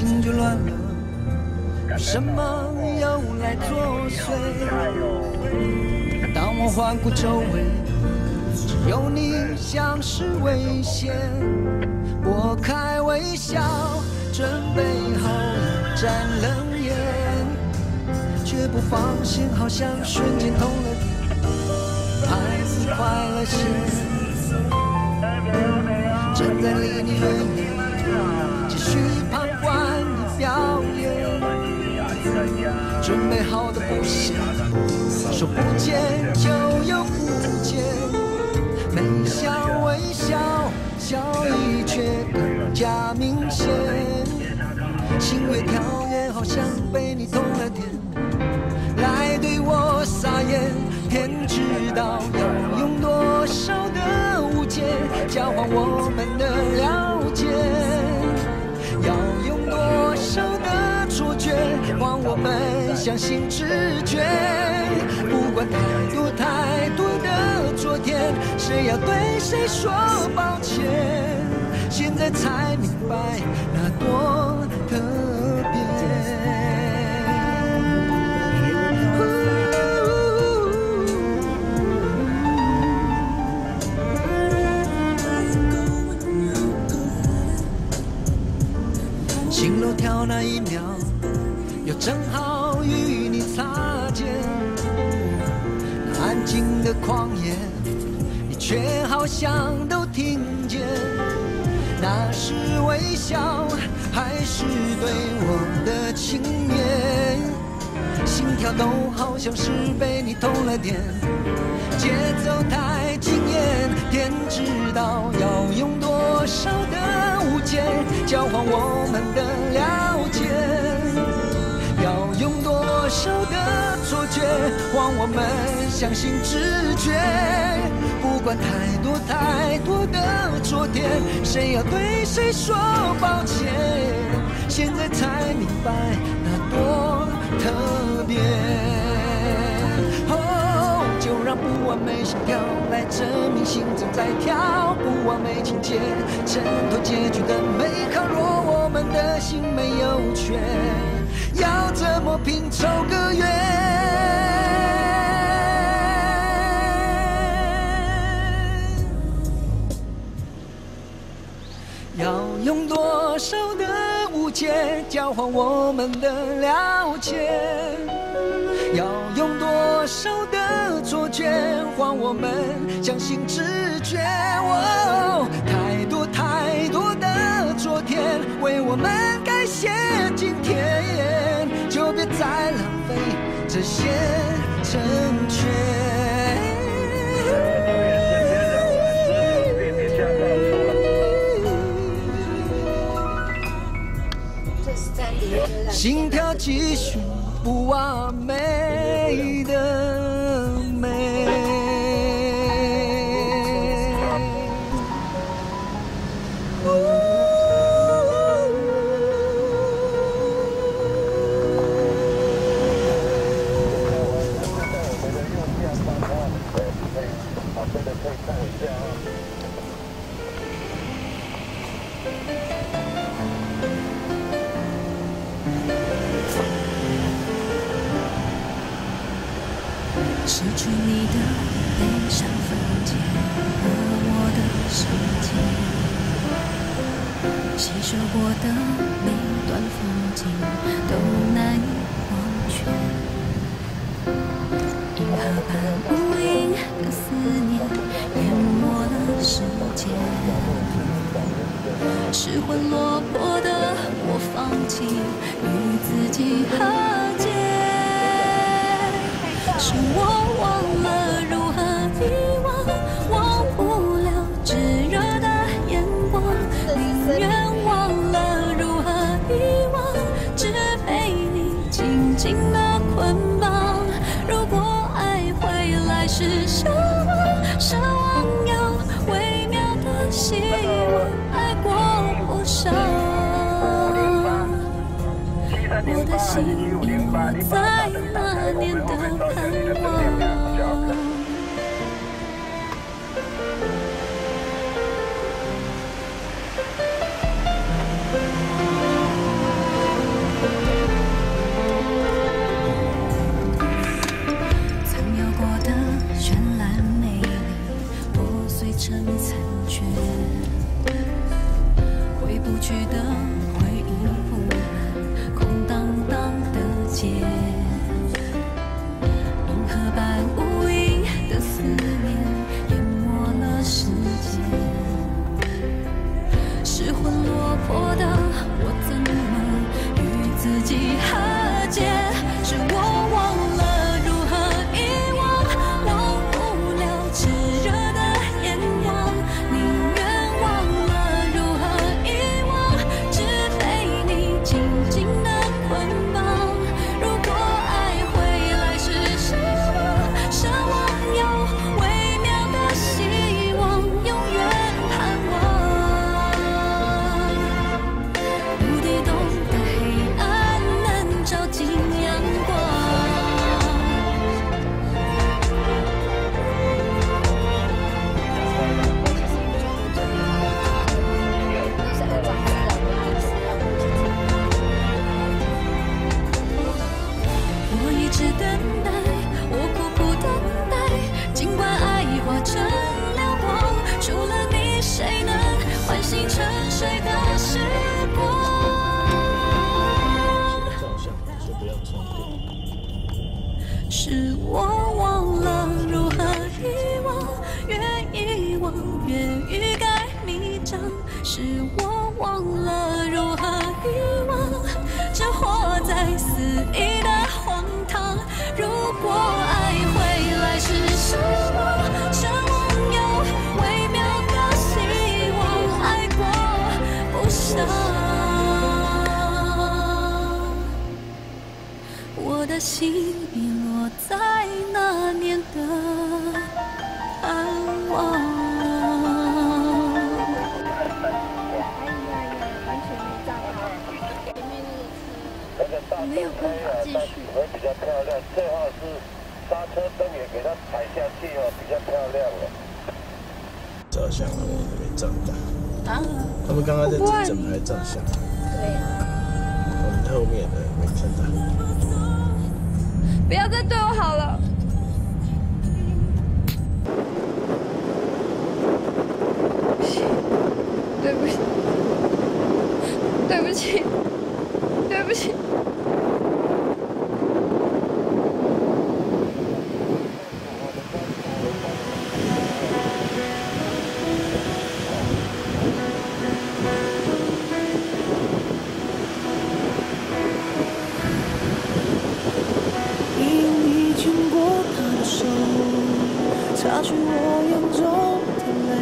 心就乱了什么又来作祟？当我环顾周围，只有你像是危险。拨开微笑，准备好一战冷眼，却不放心，好像瞬间通了电，孩子快乐些，站在离你远远，说不见就又不见，眉笑微笑。笑意却更加明显，心越跳越好像被你通了电，来对我撒野，天知道要用多少的误解交换我们的了解，要用多少的错觉换我们相信直觉，不管太多太多的昨天，谁要对谁说抱歉？现在才明白，那多特别。心楼跳那一秒，正好与你擦肩。那安静的旷野，你却好像都听见。那是微笑，还是对我的轻蔑？心跳都好像是被你通了电，节奏太惊艳，天知道要用多少的误解交换我们的了解，少的错觉换我们相信直觉。不管太多太多的昨天，谁要对谁说抱歉？现在才明白那多特别。就让不完美心跳来证明心正在跳，不完美情节衬托结局的美好。若我们的心没有缺，要怎么拼凑个圆？要用多少的误解交换我们的了解？要用多少的错觉换我们相信直觉？哦，实现成全。心跳继续不完美的失去你的悲伤分解了我的世界，吸收过的每段风景都难以忘却。银河般无垠的思念淹没了世界，失魂落魄的我放弃与自己和解。是我我的心遗落在那年的盼望曾有过的绚烂美丽破碎成残缺回不去的记号心遗落在那年的盼望。没有办法继续。会比较漂亮，最好是刹车灯也给它踩下去哦，比较漂亮哦。照相了，我还没照到。啊，他们刚刚在整整排照相，对呀、我们后面的没看到。不要再对我好了。对不起，对不起，对不起。擦去我眼中的泪，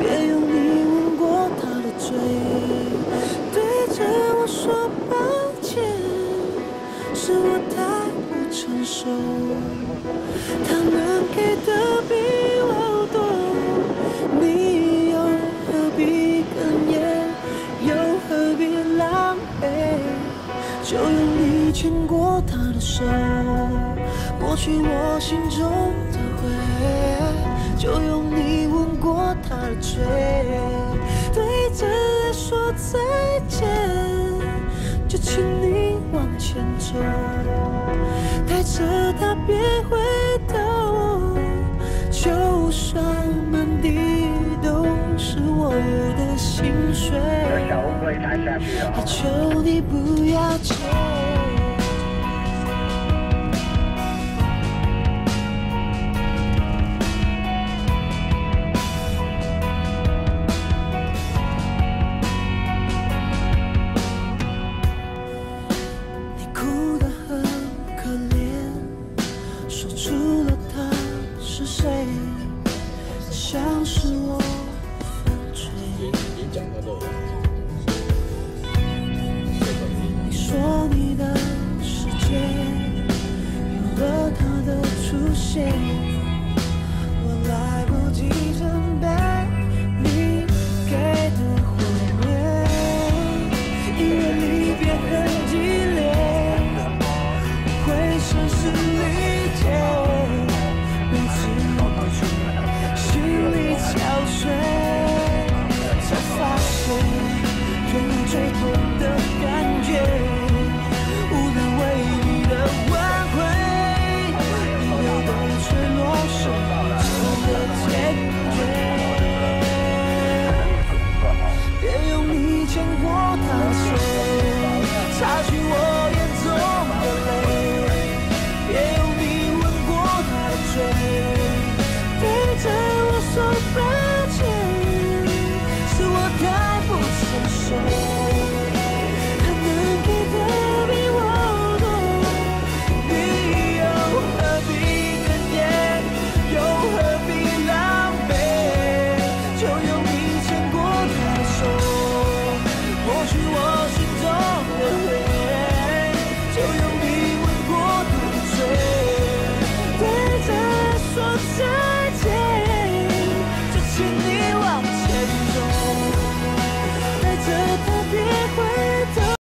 别用你吻过他的嘴，对着我说抱歉，是我太不成熟，他能给的比我多，你又何必哽咽，又何必狼狈？就用你牵过他的手，抹去我心中；就用你吻过他的嘴，对着爱说再见。就请你往前走，带着他别回头。就算满地都是我的心碎。小乌龟踩下去了还求你不要走。说